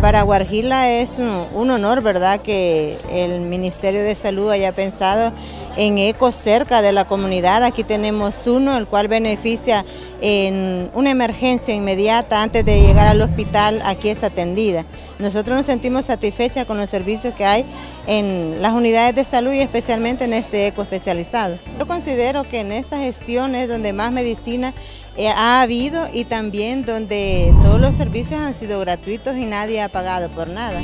Para Guarjila es un, honor, ¿verdad?, que el Ministerio de Salud haya pensado en ECO cerca de la comunidad. Aquí tenemos uno, el cual beneficia en una emergencia inmediata antes de llegar al hospital, aquí es atendida. Nosotros nos sentimos satisfechas con los servicios que hay en las unidades de salud y especialmente en este eco especializado. Yo considero que en estas gestiones donde más medicina eh, ha habido y también donde todos los servicios han sido gratuitos y nadie ha pagado por nada.